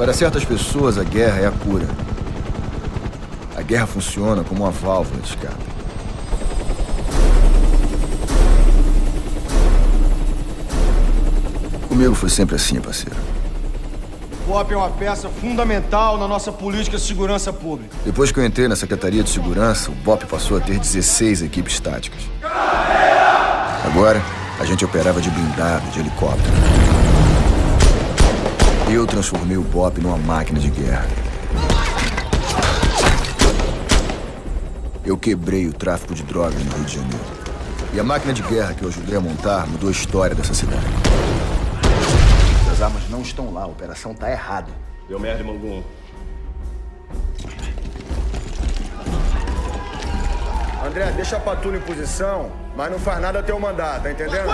Para certas pessoas, a guerra é a cura. A guerra funciona como uma válvula de escape. Comigo foi sempre assim, parceiro. O BOP é uma peça fundamental na nossa política de segurança pública. Depois que eu entrei na Secretaria de Segurança, o BOP passou a ter 16 equipes táticas. Agora, a gente operava de blindado, de helicóptero. Eu transformei o BOP numa máquina de guerra. Eu quebrei o tráfico de drogas no Rio de Janeiro. E a máquina de guerra que eu ajudei a montar mudou a história dessa cidade. As armas não estão lá, a operação tá errada. Deu merda, Mangum. André, deixa a patrulha em posição, mas não faz nada até eu mandar, tá entendendo?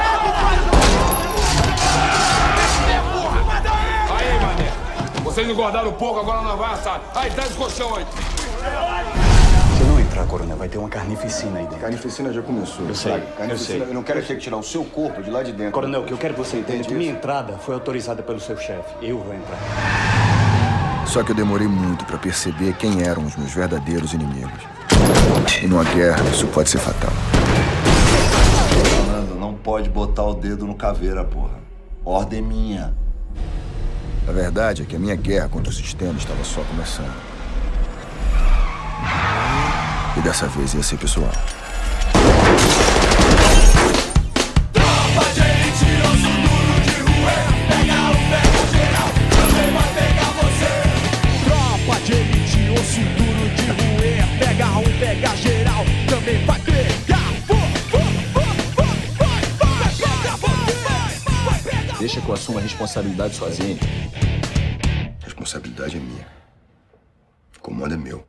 Vocês engordaram um pouco, agora não vai assar. Aí, traz o colchão aí. Se não entrar, coronel, vai ter uma carnificina aí dentro. Carnificina já começou. Eu sei, sabe? eu Carnificina, sei. eu não quero ter que tirar o seu corpo de lá de dentro. Coronel, o que eu quero que você entenda é que minha entrada foi autorizada pelo seu chefe. Eu vou entrar. Só que eu demorei muito pra perceber quem eram os meus verdadeiros inimigos. E numa guerra, isso pode ser fatal. Fernando, não pode botar o dedo no caveira, porra. Ordem minha. A verdade é que a minha guerra contra o sistema estava só começando. E dessa vez ia ser pessoal. Deixa que eu assuma a responsabilidade sozinho. A responsabilidade é minha. O comando é meu.